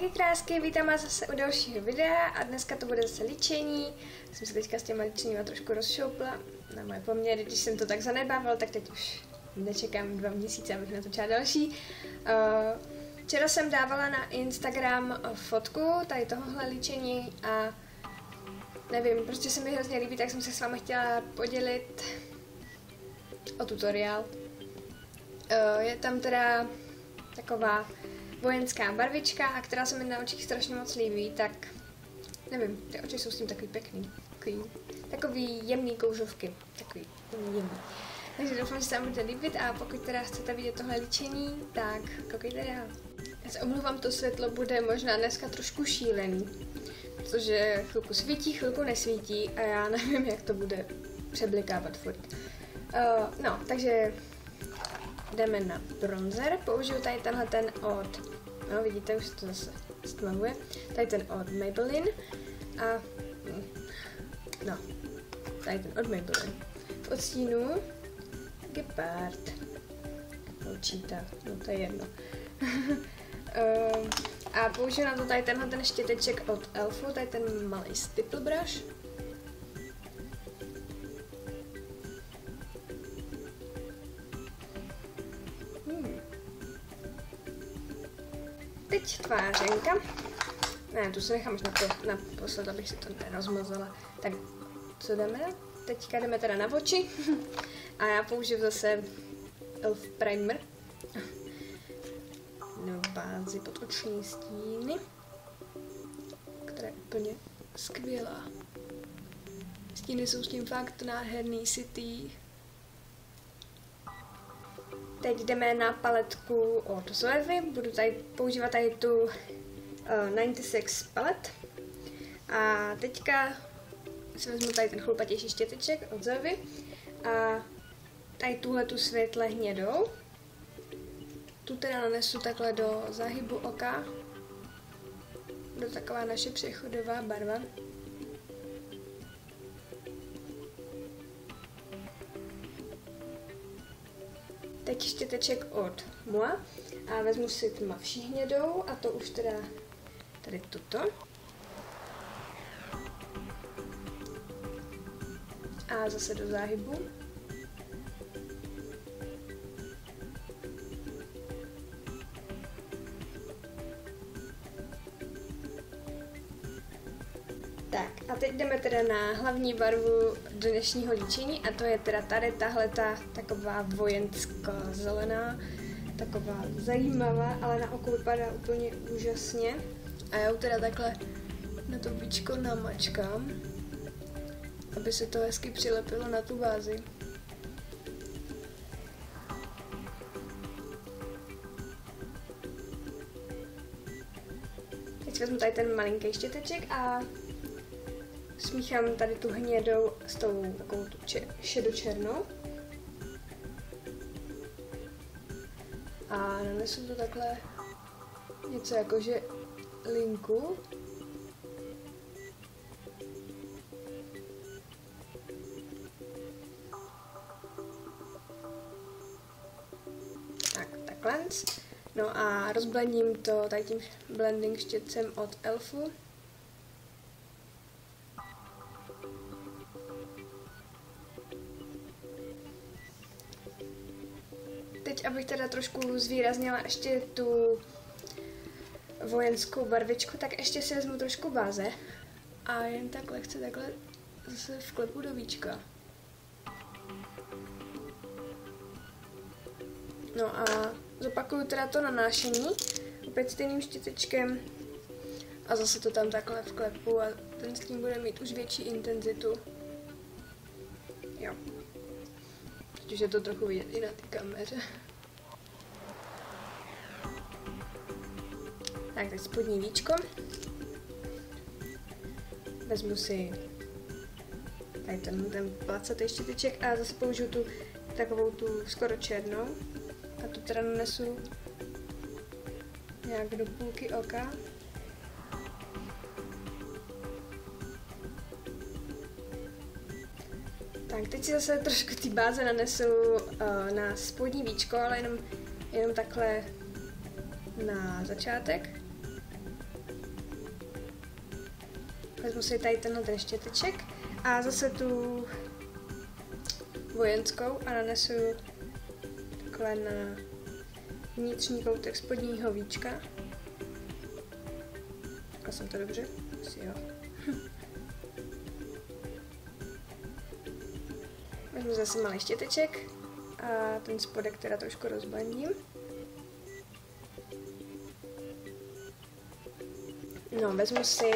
Ahojky krásky, vítám vás zase u dalšího videa a dneska to bude zase líčení. Jsem se teďka s těma líčeníma trošku rozšoupla na moje poměry, když jsem to tak zanedbával, tak teď už nečekám dva měsíce, abych natočila další. Uh, včera jsem dávala na Instagram fotku tady tohohle líčení a nevím, prostě se mi hrozně líbí, tak jsem se s vámi chtěla podělit o tutoriál. Uh, je tam teda taková vojenská barvička, a která se mi na očích strašně moc líbí, tak nevím, ty oči jsou s tím takový pěkný, takový, takový jemný kouřovky, takový jemný. Takže doufám, že se vám bude líbit a pokud teda chcete vidět tohle líčení, tak koukejte dál. Já se omluvám, to světlo bude možná dneska trošku šílený, protože chvilku svítí, chvilku nesvítí a já nevím, jak to bude přeblikávat furt. Uh, no, takže jdeme na bronzer. Použiju tady tenhle ten od, no vidíte, už to zase stmavuje, tady ten od Maybelline a, no, tady ten od Maybelline. V odstínu Gepard. Určitá, no to je jedno. um, a použiju na to tady tenhle ten štěteček od Elfu, tady ten malý stipple brush. Teď tvářenka. Ne, tu se nechám už na, na posled, abych si to nerozmazala. Tak co jdeme? Teďka jdeme teda na oči. A já použiju zase Elf Primer. No, bázi pod oční stíny. Která je úplně skvělá. Stíny jsou s tím fakt nádherný, sitý. Teď jdeme na paletku od Zoevy, budu tady používat tady tu uh, eh, 96 palet. A teďka si vezmu tady ten chlupatější štěteček od Zoevy a tady tuhle tu světle hnědou. Tu teda nanesu takhle do zahybu oka, do taková naše přechodová barva. Teď štěteček od Mua a vezmu si tmavší hnědou a to už teda tady tuto. A zase do záhybu. Tak a teď jdeme teda na hlavní barvu dnešního líčení a to je teda tady tahle ta taková vojenská zelená, taková zajímavá, ale na oko vypadá úplně úžasně. A já teda takhle na to víčko namačkám, aby se to hezky přilepilo na tu vázi. Teď vezmu tady ten malinký štěteček a smíchám tady tu hnědou s tou takovou tu šedočernou. A nanesu to takhle něco jako že linku. Tak, takhle. No a rozblendím to tady tím blending štětcem od Elfu. Abych teda trošku zvýraznila ještě tu vojenskou barvičku, tak ještě si vezmu trošku báze a jen tak lehce takhle zase vklepu do víčka. No a zopakuju teda to nanášení, opět stejným štětečkem a zase to tam takhle vklepu a ten s tím bude mít už větší intenzitu. Jo. Už je to trochu vidět i na té kameře. Tak, teď spodní víčko. Vezmu si tady ten, ten placatý štěteček a zase použiju tu takovou tu skoro černou. A tu teda nanesu nějak do půlky oka. Tak, teď si zase trošku ty báze nanesu uh, na spodní víčko, ale jenom, jenom takhle na začátek. Vezmu si tady tenhle ten štěteček a zase tu vojenskou a nanesu takhle na vnitřní koutek spodního víčka. Řekla jsem to dobře? Asi jo. Vezmu zase malý štěteček a ten spodek teda trošku rozbandím. No, vezmu si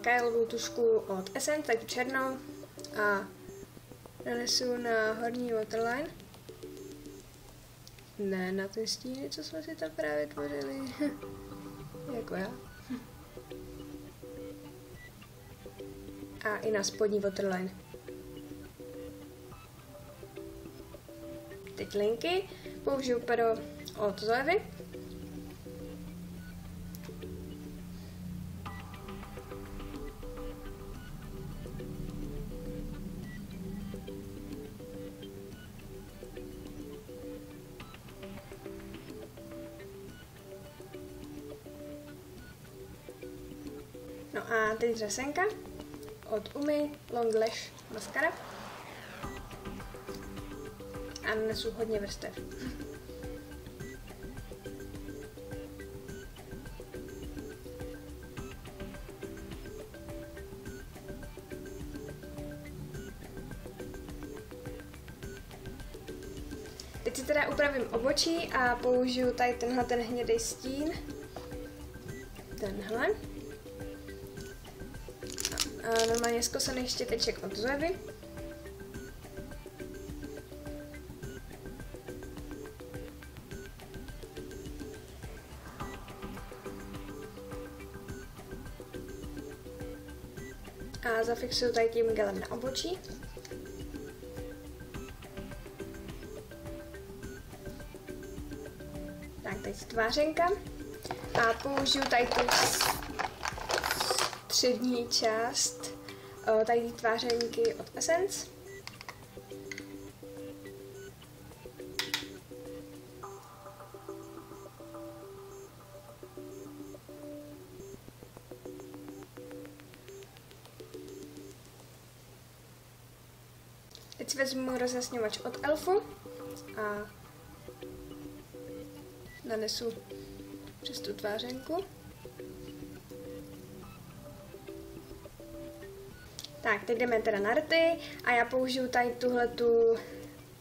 Kylovou tušku od Essence, tak černou a nanesu na horní waterline. Ne, na ty stíny, co jsme si tam právě tvořili. jako já. A i na spodní waterline. Teď linky. Použiju pero od Zoevy. No a teď řasenka od Umi Long Lash Mascara. A nanesu hodně vrstev. Teď si teda upravím obočí a použiju tady tenhle ten hnědý stín. Tenhle. Normálně zkosený štěteček od Zoevy. A zafixuju tady tím gelem na obočí. Tak, teď tvářenka. A použiju tady tu střední část tady ty tvářenky od Essence. Teď si vezmu rozjasňovač od Elfu a nanesu přes tu tvářenku. Tak, teď jdeme teda na rty a já použiju tady tuhle tu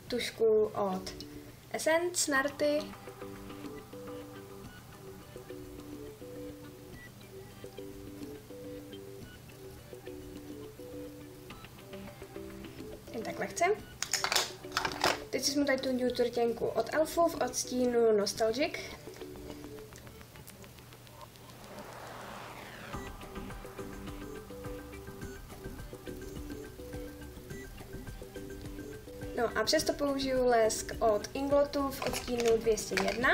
tušku od Essence na rty. Jen tak lehce. Teď si jsme tady tu nutrtěnku od Elfu v odstínu Nostalgic. No a přesto použiju lesk od Inglotu v odstínu 201.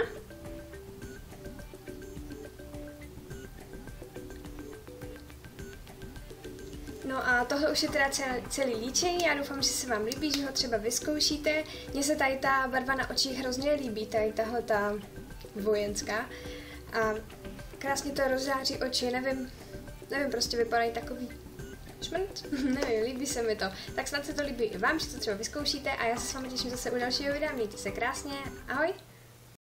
No a tohle už je teda celý líčení, já doufám, že se vám líbí, že ho třeba vyzkoušíte. Mně se tady ta barva na očích hrozně líbí, tady tahle ta vojenská. A krásně to rozzáří oči, nevím, nevím, prostě vypadají takový šmrt, nevím, líbí se mi to. Tak snad se to líbí i vám, že to třeba vyzkoušíte a já se s vámi těším zase u dalšího videa. Mějte se krásně, ahoj!